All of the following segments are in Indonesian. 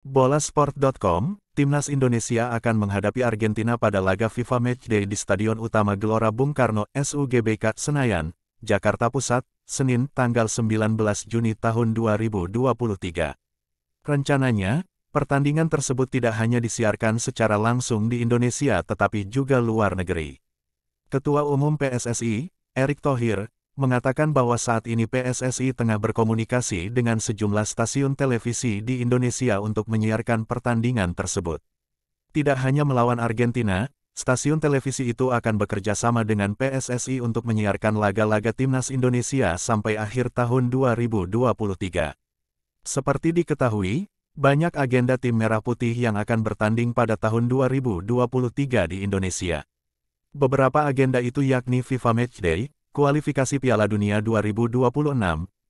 Bolasport.com, Timnas Indonesia akan menghadapi Argentina pada laga FIFA Matchday di Stadion Utama Gelora Bung Karno, SUGBK, Senayan, Jakarta Pusat, Senin, tanggal 19 Juni tahun 2023. Rencananya, pertandingan tersebut tidak hanya disiarkan secara langsung di Indonesia tetapi juga luar negeri. Ketua Umum PSSI, Erick Thohir, mengatakan bahwa saat ini PSSI tengah berkomunikasi dengan sejumlah stasiun televisi di Indonesia untuk menyiarkan pertandingan tersebut. Tidak hanya melawan Argentina, stasiun televisi itu akan bekerja sama dengan PSSI untuk menyiarkan laga-laga timnas Indonesia sampai akhir tahun 2023. Seperti diketahui, banyak agenda tim Merah Putih yang akan bertanding pada tahun 2023 di Indonesia. Beberapa agenda itu yakni FIFA Matchday, Kualifikasi Piala Dunia 2026,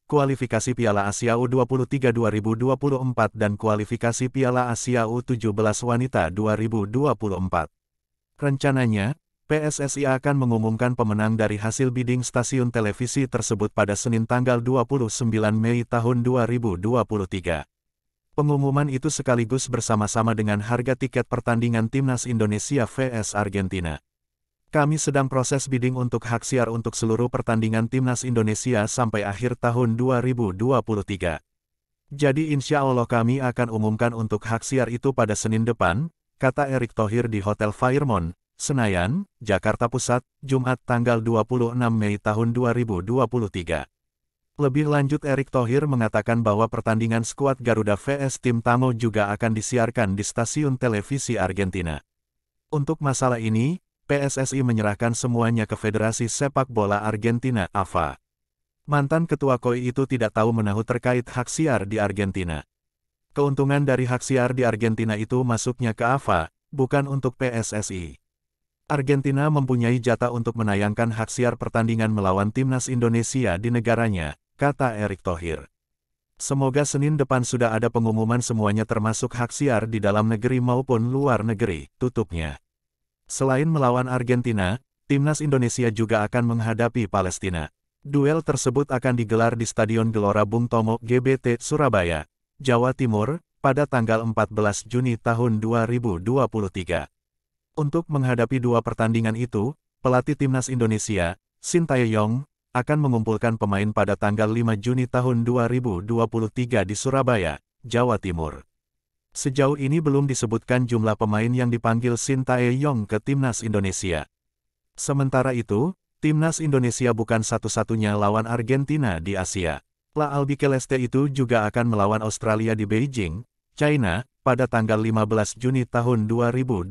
Kualifikasi Piala Asia U23 2024 dan Kualifikasi Piala Asia U17 Wanita 2024. Rencananya, PSSI akan mengumumkan pemenang dari hasil bidding stasiun televisi tersebut pada Senin tanggal 29 Mei tahun 2023. Pengumuman itu sekaligus bersama-sama dengan harga tiket pertandingan Timnas Indonesia vs Argentina. Kami sedang proses bidding untuk hak siar untuk seluruh pertandingan Timnas Indonesia sampai akhir tahun 2023. Jadi insya Allah kami akan umumkan untuk hak siar itu pada Senin depan, kata Erick Thohir di Hotel Fairmont, Senayan, Jakarta Pusat, Jumat tanggal 26 Mei tahun 2023. Lebih lanjut Erick Thohir mengatakan bahwa pertandingan skuad Garuda vs Tim Tamo juga akan disiarkan di stasiun televisi Argentina. Untuk masalah ini, PSSI menyerahkan semuanya ke Federasi Sepak Bola Argentina, AFA. Mantan ketua KOI itu tidak tahu menahu terkait hak siar di Argentina. Keuntungan dari hak siar di Argentina itu masuknya ke AFA, bukan untuk PSSI. Argentina mempunyai jatah untuk menayangkan hak siar pertandingan melawan timnas Indonesia di negaranya, kata Erick Thohir. Semoga Senin depan sudah ada pengumuman semuanya termasuk hak siar di dalam negeri maupun luar negeri, tutupnya. Selain melawan Argentina, timnas Indonesia juga akan menghadapi Palestina. Duel tersebut akan digelar di Stadion Gelora Bung Tomo GBT Surabaya, Jawa Timur, pada tanggal 14 Juni tahun 2023. Untuk menghadapi dua pertandingan itu, pelatih timnas Indonesia, Sintayong, akan mengumpulkan pemain pada tanggal 5 Juni tahun 2023 di Surabaya, Jawa Timur. Sejauh ini belum disebutkan jumlah pemain yang dipanggil Shin Tae-yong ke timnas Indonesia. Sementara itu, timnas Indonesia bukan satu-satunya lawan Argentina di Asia. La Albiceleste itu juga akan melawan Australia di Beijing, China, pada tanggal 15 Juni tahun 2023.